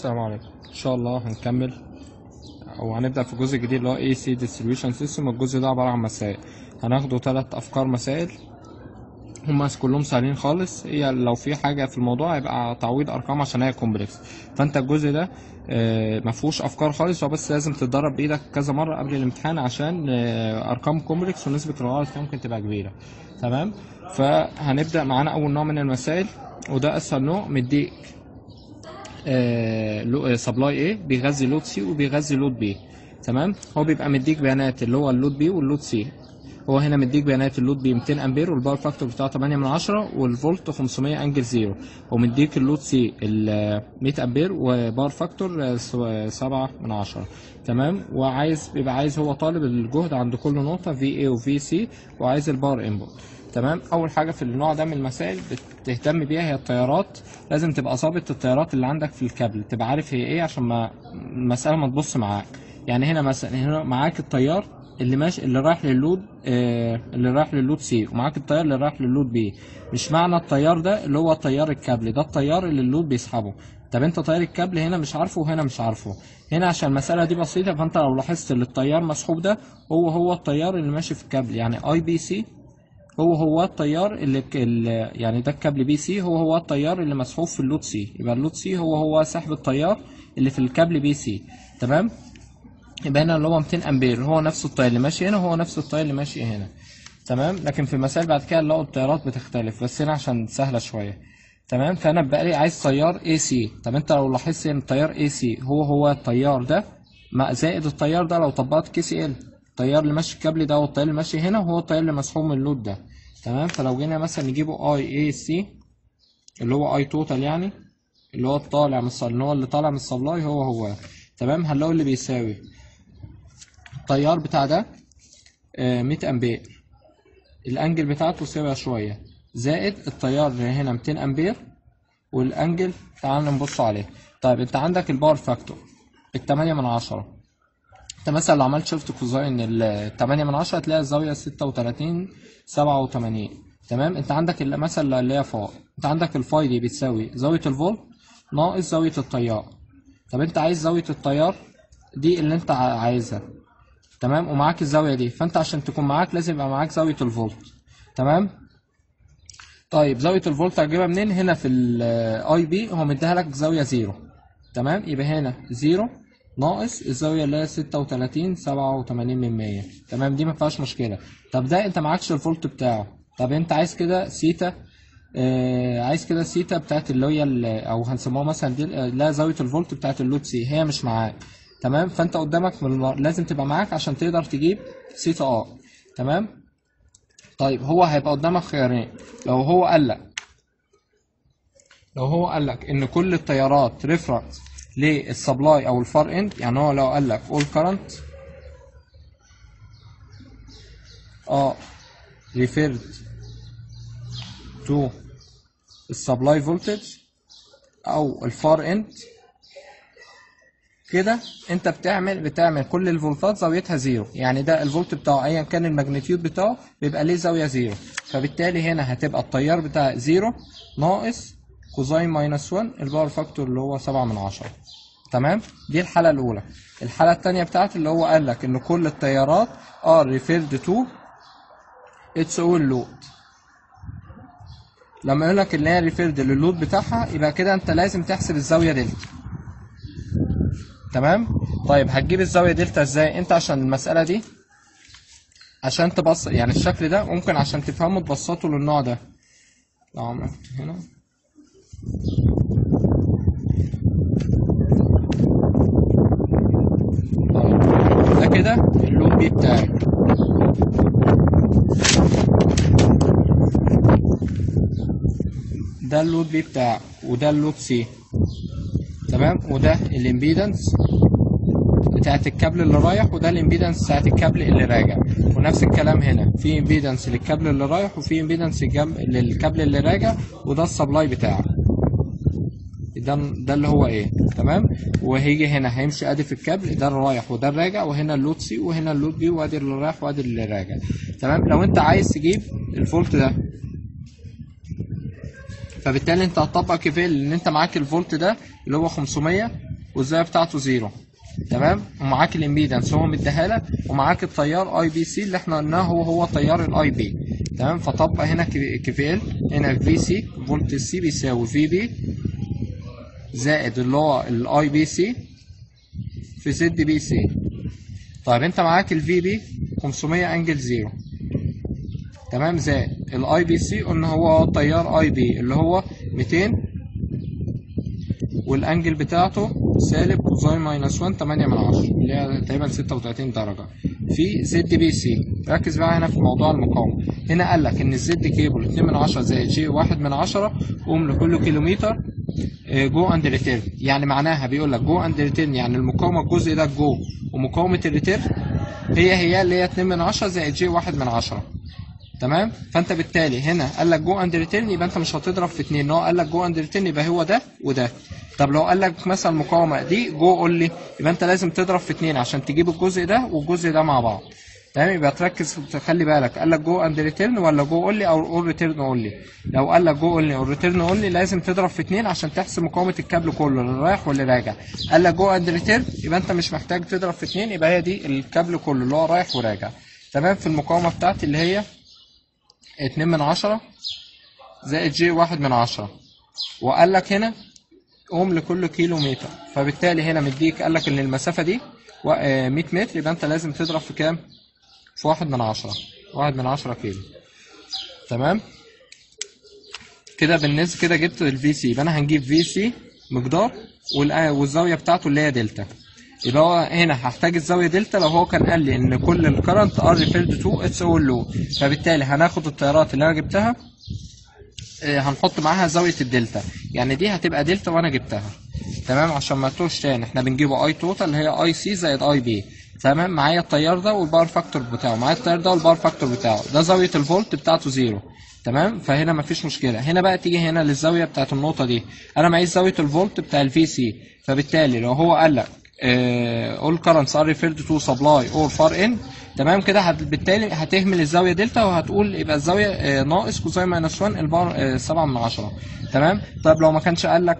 السلام عليكم. إن شاء الله هنكمل. أو هنبدأ في جزء جديد اللي هو AC distribution system الجزء ده عبارة عن مسائل. هناخده ثلاث أفكار مسائل. هما كلهم سهلين خالص. هي لو في حاجة في الموضوع هيبقى تعويض أرقام عشان هي complex فأنت الجزء ده آه، ما فيهوش أفكار خالص. هو بس لازم تتدرب بإيدك كذا مرة قبل الامتحان عشان آه، أرقام complex ونسبة الغلط فيها ممكن تبقى كبيرة. تمام؟ فهنبدأ معانا أول نوع من المسائل وده أسهل نوع مديك supply A بيغذي load C وبيغذي load B تمام؟ هو بيبقى مديك بيانات اللي هو ال load B وال load C هو هنا مديك بيانات ال load B 200 أمبير وال power factor بتاعه 8 من 10 والفولت 500 angle zero ومديك ال load C ال 100 أمبير و power factor 7 من 10 تمام؟ وعايز بيبقى عايز هو طالب الجهد عند كل نقطة في A وفي C وعايز ال power input تمام؟ أول حاجة في النوع ده من المسائل بتهتم بيها هي التيارات. لازم تبقى ظابط التيارات اللي عندك في الكابل تبقى عارف هي إيه عشان ما المسألة ما تبوظ معاك. يعني هنا مثلا هنا معاك التيار اللي ماشي اللي رايح لل load آه اللي رايح للود سي ومعاك التيار اللي رايح لل load B. مش معنى التيار ده اللي هو تيار الكابل ده التيار اللي ال load بيسحبه. طب أنت تيار الكابل هنا مش عارفه وهنا مش عارفه. هنا عشان المسألة دي بسيطة فأنت لو لاحظت إن التيار مسحوب ده هو هو التيار اللي ماشي في الكابل. يعني I BC هو هو التيار اللي, اللي يعني ده الكابل BC هو هو التيار اللي مسحوب في ال load C. يبقى ال load C هو هو سحب التيار اللي في الكابل BC. تمام؟ يبقى هنا اللي هو 200 أمبير هو نفس التيار اللي ماشي هنا هو نفس التيار اللي ماشي هنا. تمام؟ لكن في المسائل بعد كده نلاقوا التيارات بتختلف بس هنا عشان سهلة شوية. تمام؟ فأنا بقى لي عايز تيار AC طب أنت لو لاحظت إن التيار AC هو هو التيار ده مع زائد التيار ده لو طبقت KCL. التيار اللي ماشي الكابل ده والتيار اللي ماشي هنا وهو التيار اللي مسحوب من ال load ده. تمام؟ فلو جينا مثلا نجيبه I AC اللي هو I total يعني اللي هو الطالع من اللي هو اللي طالع من ال supply هو هو. تمام؟ هنلاقي اللي بيساوي. التيار بتاع ده آه، 100 أمبير. ال angle بتاعته سابع شوية. زائد التيار هنا 200 أمبير وال angle تعال نبص عليه. طيب أنت عندك ال power factor التمانية من عشرة. انت مثلا لو عملت shift cosine ال 8 من 10 هتلاقي الزاويه 36 87 تمام انت عندك مثلا اللي هي phi انت عندك ال phi دي بتساوي زاويه الفولت ناقص زاويه التيار طب انت عايز زاويه التيار دي اللي انت عايزها تمام ومعاك الزاويه دي فانت عشان تكون معاك لازم يبقى معاك زاويه الفولت تمام طيب زاويه الفولت هتجيبها منين هنا في ال IB هو مديها لك زاويه زيرو تمام يبقى هنا zero ناقص الزاويه اللي هي 36 87 من 100 تمام دي ما فيهاش مشكلة. طب ده انت معكش الفولت بتاعه. طب انت عايز كده سيتا آه عايز كده سيتا بتاعت اللي هي أو هنسموها مثلا دي آه، لا زاوية الفولت بتاعت ال load C هي مش معاك. تمام فانت قدامك من. لازم تبقى معاك عشان تقدر تجيب سيتا آه تمام؟ طيب هو هيبقى قدامك خيارين. لو هو قال لك لو هو قال لك إن كل التيارات reference لل supply أو ال far end. يعني هو لو قال لك all current. آه referred to ال supply voltage أو ال far end. كده أنت بتعمل بتعمل كل الفولتات زاويتها zero. يعني ده الفولت بتاعه ايا كان ال magnitude بتاعه بيبقى ليه زاوية zero. فبالتالي هنا هتبقى التيار بتاع zero ناقص cosine minus 1 ال power factor اللي هو 7 من 10 تمام؟ دي الحالة الأولى. الحالة الثانية بتاعت اللي هو قال لك إن كل التيارات are referred to its own load لما يقول لك إن هي referred لل load بتاعها يبقى كده أنت لازم تحسب الزاوية دلتا تمام؟ طيب هتجيب الزاوية دلتا إزاي؟ أنت عشان المسألة دي عشان تبص يعني الشكل ده ممكن عشان تفهمه تبسطه للنوع ده. لو عملت هنا. ده كده ال load B بتاعي ده ال load B بتاعك وده ال load C تمام؟ وده ال impedance بتاعت الكابل اللي رايح وده ال impedance بتاعت الكابل اللي راجع. ونفس الكلام هنا. في impedance للكابل اللي رايح وفي impedance للكابل اللي راجع وده ال supply بتاعك. ده ده اللي هو إيه تمام؟ وهيجي هنا هيمشي ادي في الكابل ده الرايح وده الراجع وهنا ال load C وهنا ال load B وادي اللي رايح وادي اللي راجع. تمام؟ لو انت عايز تجيب الفولت ده فبالتالي انت هتطبق KVL ان انت معاك الفولت ده اللي هو 500 والزاوية بتاعته zero. تمام؟ ومعاك ال impedance هو مديها لك ومعاك التيار IBC اللي إحنا قلناه هو هو تيار ال IB. تمام؟ فطبق هنا KVL هنا VC فولت C بيساوي VB. زائد اللي هو ال IBC في ZBC طيب انت معاك ال VB 500 angle zero تمام زائد ال IBC قلنا هو تيار IB اللي هو 200 وال angle بتاعته سالب cosine minus 1 8 من 10 اللي هي تقريبا 36 درجة. في ZBC ركز بقى هنا في موضوع المقاومة. هنا قال لك إن ال Z cable 2 من 10 زائد j 1 من 10 اوم لكل كيلومتر. go and return يعني معناها بيقول لك go and return يعني المقاومة الجزء ده جو ومقاومة ال return هي هي اللي هي 2 من 10 زائد j 1 من 10 تمام؟ فأنت بالتالي هنا قال لك go and return يبقى أنت مش هتضرب في اتنين. ان هو قال لك go and return يبقى هو ده وده. طب لو قال لك مثلا المقاومه دي جو قول لي يبقى أنت لازم تضرب في اتنين عشان تجيب الجزء ده والجزء ده مع بعض. تمام يبقى تركز تخلي بالك. قال لك go and return ولا go only أو اول return only لو قال لك go only أو return only لازم تضرب في اتنين عشان تحسب مقاومة الكابل كله اللي رايح واللي راجع. قال لك go and return يبقى انت مش محتاج تضرب في اتنين يبقى هي دي الكابل كله اللي هو رايح وراجع. تمام؟ في المقاومة بتاعتي اللي هي 2 من 10 زائد j 1 من 10 وقال لك هنا اوم لكل كيلو متر فبالتالي هنا مديك قال لك إن المسافة دي 100 متر يبقى انت لازم تضرب في كام؟ في 1 من 10 1 من 10 كيلو. تمام؟ كده بالنسبة كده جبت ال VC يبقى أنا هنجيب VC مقدار والزاوية بتاعته اللي هي دلتا. يبقى هو هنا هحتاج الزاوية دلتا. لو هو كان قال لي إن كل ال current are referred to its own load فبالتالي هناخد التيارات اللي أنا جبتها هنحط معاها زاوية الدلتا. يعني دي هتبقى دلتا وأنا جبتها. تمام؟ عشان ما تقولش تاني. إحنا بنجيبه I total اللي هي IC زائد IB تمام؟ معايا التيار ده وال power factor بتاعه. معايا التيار ده وال power factor بتاعه. ده زاوية الفولت بتاعته zero. تمام؟ فهنا مفيش مشكلة. هنا بقى تيجي هنا للزاوية بتاعت النقطة دي. أنا معايا زاوية الفولت بتاع ال VC فبالتالي لو هو قال لك all currents are referred to supply or far end. تمام كده. بالتالي هتهمل الزاوية دلتا وهتقول يبقى الزاوية آه ناقص cosine minus 1 ال power آه 7 من 10 تمام؟ طب لو ما كانش قال لك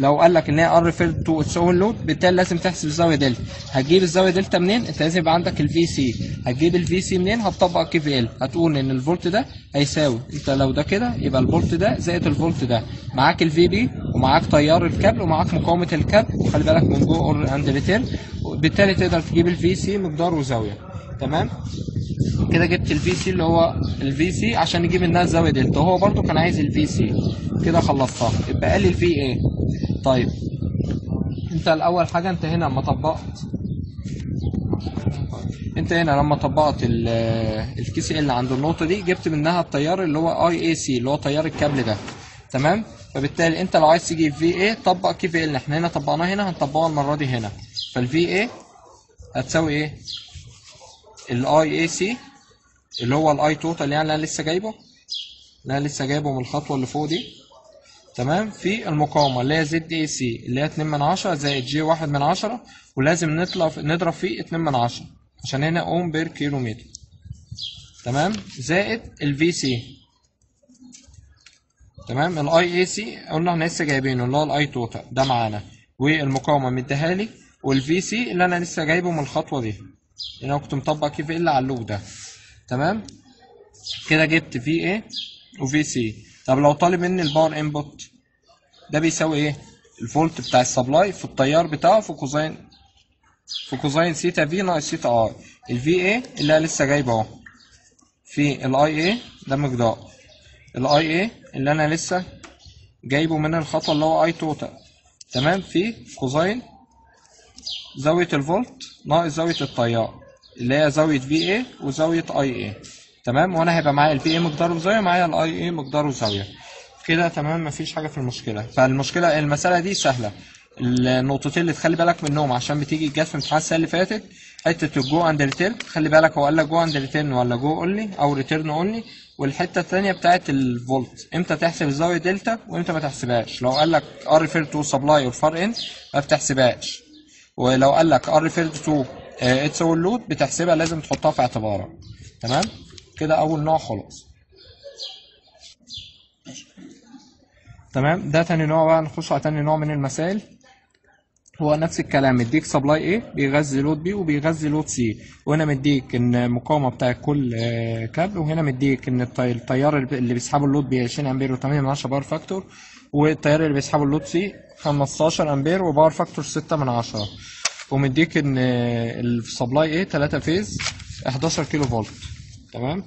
لو قال لك إن هي referred to its own load بالتالي لازم تحسب الزاويه دلتا. هتجيب الزاوية دلتا منين؟ أنت لازم يبقى عندك ال VC هتجيب ال VC منين؟ هتطبق KVL هتقول إن الفولت ده هيساوي. أنت لو ده كده يبقى الفولت ده زائد الفولت ده. معاك ال VB ومعاك تيار الكابل ومعاك مقاومة الكابل. وخلي بالك من go and return بالتالي تقدر تجيب ال VC مقدار وزاوية. تمام؟ كده جبت ال VC اللي هو ال VC عشان نجيب منها الزاويه دلتا. هو برضو كان عايز ال VC كده خلصتها. يبقى قال لي ال VA طيب. انت الأول حاجة انت هنا لما طبقت. انت هنا لما طبقت ال KCL عند النقطة دي جبت منها التيار اللي هو IAC اللي هو تيار الكابل ده. تمام؟ فبالتالي انت لو عايز تجيب VA طبق KVL إحنا هنا طبقناه هنا هنطبقه المرة دي هنا. فال VA هتساوي إيه؟ ال IAC اللي هو ال I total يعني اللي أنا لسه جايبه. اللي أنا لسه جايبه من الخطوة اللي فوق دي. تمام؟ في المقاومة اللي هي ZAC اللي هي 2 من 10 زائد j 1 من 10 ولازم نطلع نضرب فيه 2 من 10 عشان هنا ohm per kilometer تمام؟ زائد ال VC تمام؟ ال IAC قلنا إحنا لسه جايبينه اللي هو ال I total ده معانا. والمقاومة مديها لي وال VC اللي أنا لسه جايبه من الخطوة دي. اللي أنا كنت مطبق KVL على ال loop ده. تمام؟ كده جبت VA و VC طب لو طالب مني ال power input ده بيساوي إيه؟ الفولت بتاع ال supply في التيار بتاعه في cosine في cosine theta V ناقص theta I ال VA اللي أنا لسه جايبة اهو. في ال IA ده مقدار. ال IA اللي أنا لسه جايبه من الخطوة اللي هو I total تمام؟ في cosine زاوية الفولت ناقص زاوية التيار اللي هي زاوية VA وزاوية IA تمام؟ وأنا هيبقى معايا ال VA مقدار وزاويه معايا ال IA مقدار وزاويه كده تمام؟ مفيش حاجة في المشكلة. فالمشكلة المسألة دي سهلة. النقطتين اللي تخلي بالك منهم عشان بتيجي جت في امتحان السنة اللي فاتت حتة ال go and return خلي بالك هو قال لك go and return ولا go only أو return only والحتة الثانية بتاعت الفولت إمتى تحسب الزاوية دلتا وإمتى ما تحسبهاش. لو قال لك are referred to supply or far end ما بتحسبهاش. ولو قال لك are referred to its own load بتحسبها لازم تحطها في اعتبارك. تمام؟ كده أول نوع خلاص. تمام؟ ده تاني نوع بقى نخش على تاني نوع من المسائل. هو نفس الكلام مديك supply A بيغذي load B وبيغذي load C. وهنا مديك إن المقاومه بتاع كل آه، كابل وهنا مديك إن التيار اللي بيسحبه ال load B 20 آمبير و8 من 10 power factor والتيار اللي بيسحبه ال load C 15 آمبير و power factor 6 من 10 ومديك إن آه، ال supply A 3 phase 11 كيلو فولت. تمام؟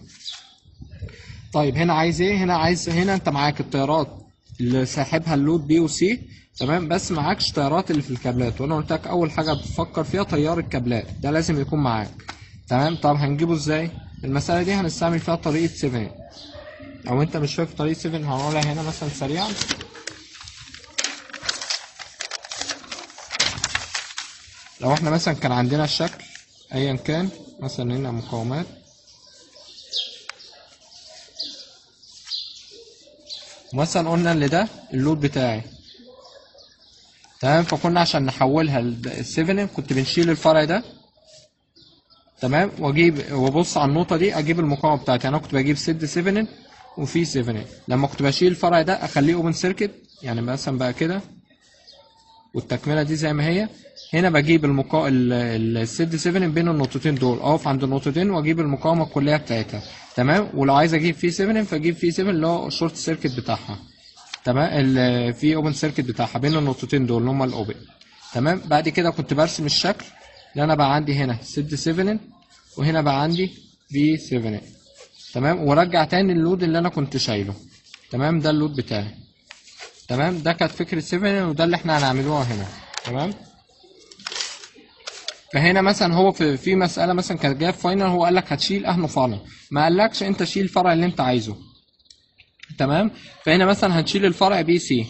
طيب هنا عايز إيه؟ هنا عايز هنا أنت معاك التيارات اللي ساحبها ال load B و C تمام؟ بس معاكش تيارات اللي في الكابلات. وأنا قلت لك أول حاجة بتفكر فيها تيار الكابلات. ده لازم يكون معاك. تمام؟ طب هنجيبه إزاي؟ المسألة دي هنستعمل فيها طريقة 7 أو أنت مش فاكر طريقة 7 هنقولها هنا مثلا سريعا. لو إحنا مثلا كان عندنا الشكل ايا كان مثلا هنا مقاومات. مثلا قلنا إن ده اللود بتاعي. تمام؟ فكنا عشان نحولها ل 7 كنت بنشيل الفرع ده. تمام؟ واجيب وابص على النقطة دي أجيب المقاومة بتاعتي. أنا كنت بجيب Z Thevenin و V Thevenin لما كنت بشيل الفرع ده أخليه open circuit يعني مثلا بقى كده. والتكملة دي زي ما هي. هنا بجيب المقا... ال- ال- ال Z Thevenin بين النقطتين دول اقف عند النقطتين وأجيب المقاومة الكلية بتاعتها. تمام؟ ولو عايز أجيب في 7 فأجيب في 7 اللي هو ال short circuit بتاعها. تمام؟ V open circuit بتاعها بين النقطتين دول اللي هما ال open تمام؟ بعد كده كنت برسم الشكل اللي أنا بقى عندي هنا Z Thevenin وهنا بقى عندي في 7 تمام؟ ورجع تاني ال load اللي أنا كنت شايله. تمام؟ ده ال load بتاعي. تمام؟ ده كانت فكرة 7 وده اللي إحنا هنعملوها هنا. تمام؟ فهنا مثلا هو في في مسألة مثلا كانت جاية في final هو قال لك هتشيل أنهو فرع ما قالكش أنت شيل الفرع اللي أنت عايزه. تمام؟ فهنا مثلا هنشيل الفرع BC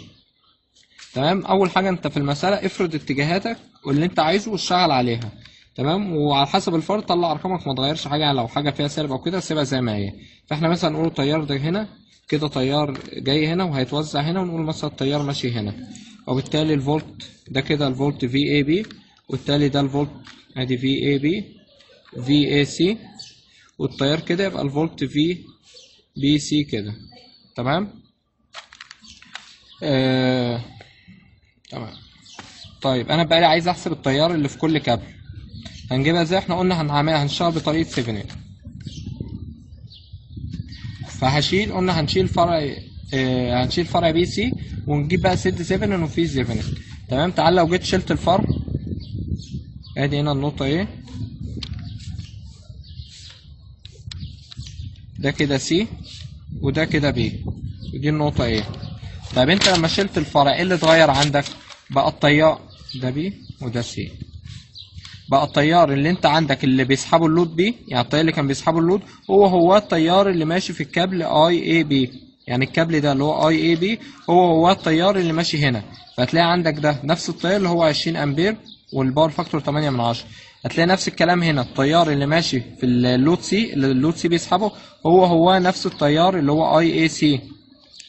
تمام؟ أول حاجة أنت في المسألة افرض اتجاهاتك واللي أنت عايزه واشتغل عليها. تمام؟ وعلى حسب الفرض طلع أرقامك ما تغيرش حاجة يعني لو حاجة فيها سالب أو كده سيبها زي ما هي. فإحنا مثلا نقول التيار ده هنا كده تيار جاي هنا وهيتوزع هنا ونقول مثلا التيار ماشي هنا. وبالتالي الفولت ده كده الفولت VAB والتالي ده الفولت ادي في اي بي في اي سي والتيار كده يبقى الفولت VBC كده. تمام؟ آه... تمام. طيب أنا بقى عايز أحسب التيار اللي في كل كابل. هنجيبها إزاي إحنا قلنا هنعملها هنشتغل بطريقة 7 فهشيل قلنا هنشيل فرع آه هنشيل فرع BC ونجيب بقى Z Thevenin و V Thevenin تمام؟ تعال لو جيت شلت الفرع. ادي هنا النقطة A؟ ده كده C وده كده B ودي النقطة A؟ طيب أنت لما شلت الفرع إيه اللي اتغير عندك؟ بقى التيار ده B وده C بقى التيار اللي انت عندك اللي بيسحبه ال load B يعني التيار اللي كان بيسحبه ال load هو هو التيار اللي ماشي في الكابل IAB يعني الكابل ده اللي هو IAB هو هو التيار اللي ماشي هنا. فهتلاقي عندك ده نفس التيار اللي هو 20 أمبير وال power factor 8 من 10 هتلاقي نفس الكلام هنا التيار اللي ماشي في ال load C اللي ال load C بيسحبه هو هو نفس التيار اللي هو I AC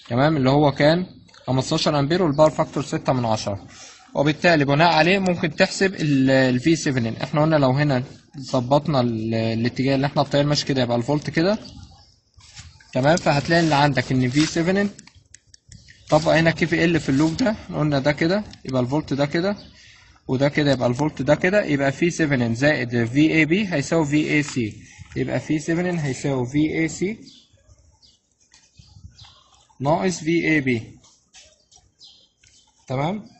تمام؟ اللي هو كان 15 أمبير وال power factor 6 من 10 وبالتالي بناء عليه ممكن تحسب الفي 7 إحنا قلنا لو هنا ظبطنا ال- الاتجاه اللي إحنا التيار ماشي كده يبقى الفولت كده. تمام؟ فهتلاقي اللي عندك ان في 7 طبق هنا KVL في ال loop ده؟ قلنا ده كده يبقى الفولت ده كده وده كده يبقى الفولت ده كده يبقى في 7 زائد في اي بي هيساوي في اي سي يبقى في 7 هيساوي في اي سي ناقص في اي بي تمام؟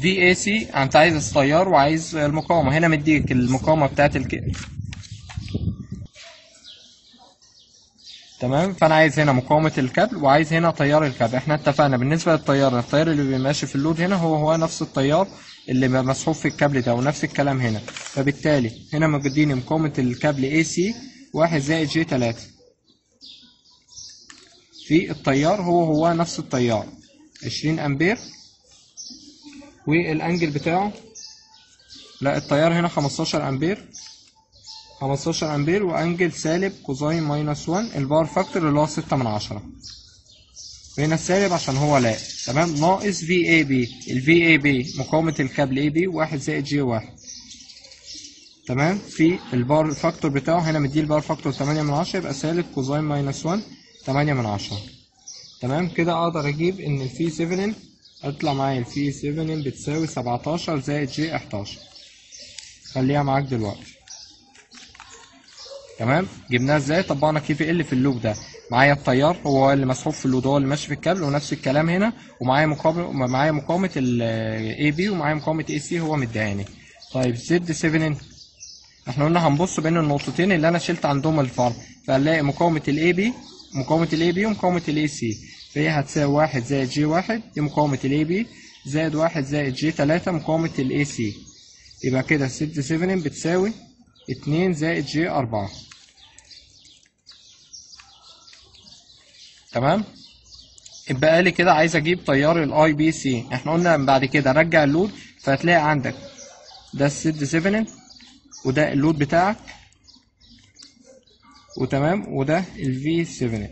V AC أنت عايز التيار وعايز المقاومة. هنا مديك المقاومة بتاعت الكيبل تمام؟ فأنا عايز هنا مقاومة الكابل وعايز هنا تيار الكابل. إحنا اتفقنا. بالنسبة للتيار التيار اللي ماشي في ال load هنا هو هو نفس التيار اللي مسحوب في الكابل ده ونفس الكلام هنا. فبالتالي هنا مديني مقاومة الكابل AC واحد زائد j تلاتة. في التيار هو هو نفس التيار عشرين أمبير. وال angle بتاعه. لا التيار هنا 15 أمبير. 15 أمبير و angle سالب cosine minus 1 ال power factor اللي هو 6 من 10 هنا السالب عشان هو lag. تمام؟ ناقص V AB ال V AB مقاومة الكابل AB 1 زائد j 1 تمام؟ في ال power factor بتاعه. هنا مديه ال power factor 8 من 10 يبقى سالب cosine minus 1 8 من 10 تمام؟ كده أقدر أجيب إن الفي 7 اطلع معايا الفي 7 بتساوي 17 زائد j 11 خليها معاك دلوقتي. تمام؟ جبناها إزاي؟ طبقنا KVL في ال loop ده. معايا التيار هو اللي مسحوب في ال load هو اللي ماشي في الكابل ونفس الكلام هنا. ومعايا مقاومة معايا مقاومة ال AB ومعايا مقاومة AC هو مديهاني. طيب Z Thevenin إحنا قلنا هنبص بين النقطتين اللي أنا شلت عندهم الفرع. فهنلاقي مقاومة ال AB مقاومة ال AB ومقاومة ال AC فهي هتساوي واحد زائد j واحد دي مقاومة ال AB زائد واحد زائد j تلاتة مقاومة ال AC يبقى كده Z Thevenin بتساوي اتنين زائد j أربعة. تمام؟ يبقى لي كده عايز أجيب تيار ال I BC إحنا قلنا بعد كده رجع ال load فهتلاقي عندك ده ال Z Thevenin وده ال load بتاعك. وتمام؟ وده الفي 7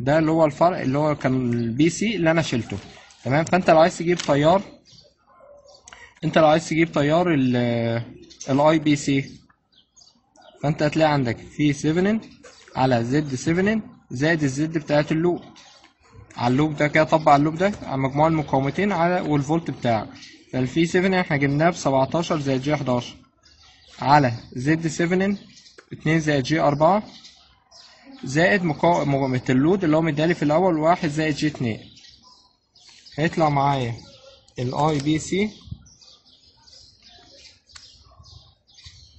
ده اللي هو الفرع اللي هو كان ال BC اللي أنا شلته. تمام؟ فأنت لو عايز تجيب تيار أنت لو عايز تجيب تيار ال I BC فأنت هتلاقي عندك V Thevenin على Z Thevenin زائد ال Z بتاعت ال load. على ال loop ده كده طبق على ال loop ده على مجموع المقاومتين على والفولت بتاعه فالفي 7 إحنا جبناه ب 17 زائد j 11 على Z Thevenin 2 زائد j 4 زائد مقاومة ال load اللي هو مديالي في الأول واحد زائد j 2 هيطلع معايا ال I BC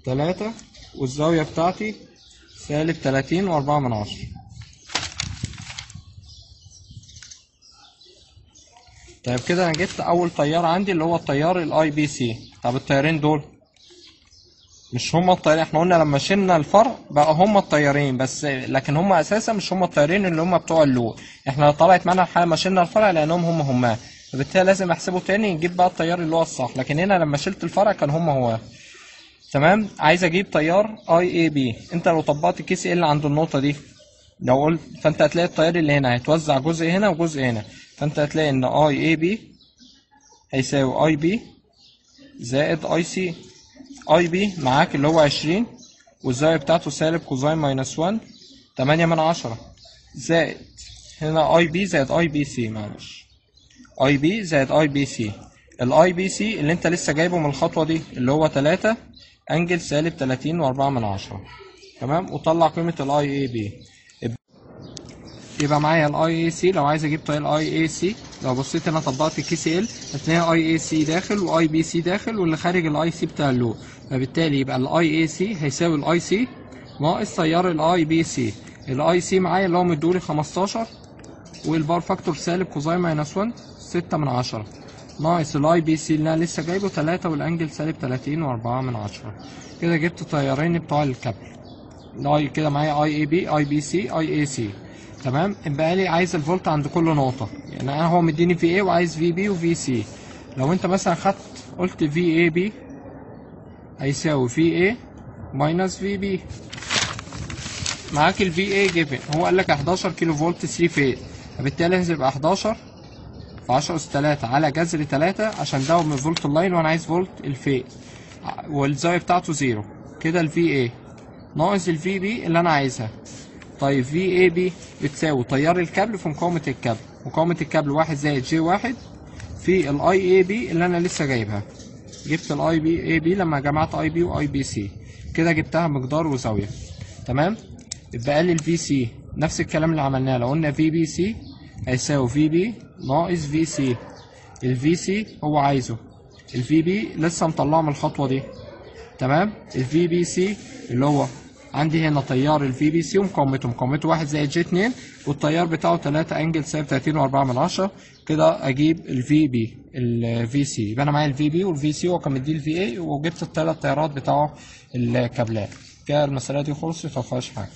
تلاتة والزاوية بتاعتي سالب تلاتين وأربعة من عشرة. طيب كده أنا جبت أول تيار عندي اللي هو التيار ال I BC طب التيارين دول؟ مش هما التيارين إحنا قلنا لما شلنا الفرع بقى هما التيارين بس لكن هما أساسا مش هما التيارين اللي هما بتوع ال load إحنا طلعت معانا الحالة ما شلنا الفرع لأنهم هما هما فبالتالي لازم أحسبه تاني نجيب بقى التيار اللي هو الصح. لكن هنا لما شلت الفرع كان هما هو. تمام؟ عايز أجيب تيار I AB أنت لو طبقت KCL عند النقطة دي؟ لو قلت فأنت هتلاقي التيار اللي هنا هيتوزع جزء هنا وجزء هنا. فأنت هتلاقي إن I AB هيساوي I B زائد I C I B معاك اللي هو عشرين والزاوية بتاعته سالب cosine minus one تمانية من عشرة. زائد هنا I B زائد I BC معلش. I B زائد I BC. ال I BC اللي انت لسه جايبه من الخطوة دي اللي هو تلاتة angle سالب تلاتين وأربعة من عشرة. تمام؟ وطلع قيمة ال I AB يبقى معايا ال I AC لو عايز أجيب تيار ال I AC لو بصيت هنا طبقت ال KCL هتلاقي اي اي سي داخل واي بي سي داخل واللي خارج ال I C بتاع ال load فبالتالي يبقى الاي اي سي هيساوي الاي سي ناقص تيار ال I BC ال I C معايا اللي هو مدولي 15 وال power factor سالب cosine minus 1 6 من 10 ناقص ال I BC اللي أنا لسه جايبه 3 وال angle سالب 30 و4 من 10 كده جبت تيارين بتوع الكابل. كده معايا I AB I BC I AC تمام؟ يبقى لي عايز الفولت عند كل نقطة. يعني أنا هو مديني V A وعايز V B و V C لو أنت مثلا خدت قلت V AB هيساوي V A minus V B معاك ال V A given هو قال لك 11 كيلو فولت 3 phase فبالتالي يبقى 11 في 10 أس 3 على جذر 3 عشان ده من فولت ال line وأنا عايز فولت ال phase والزاوية بتاعته zero كده ال V A ناقص ال V B اللي أنا عايزها. طيب V AB بتساوي تيار الكابل في مقاومة الكابل. مقاومة الكابل واحد زائد j واحد في ال I AB اللي أنا لسه جايبها. جبت ال I AB لما جمعت I B و I BC كده جبتها مقدار وزاوية. تمام؟ يبقى لي ال V C نفس الكلام اللي عملناه. لو قلنا V BC هيساوي V B ناقص V C ال VC هو عايزه. ال VB لسه مطلعه من الخطوة دي. تمام؟ ال VBC اللي هو عندي هنا تيار ال VBC ومقاومته مقاومته 1 زائد j 2 والتيار بتاعه 3 angle سالب 30 و4 من 10 كده أجيب ال VB ال VC يبقى أنا معايا ال VB وال VC هو كان مديه ال VA وجبت الثلاث تيارات بتاعه الكابلات كده المسألة دي خلصت مفيهاش حاجة.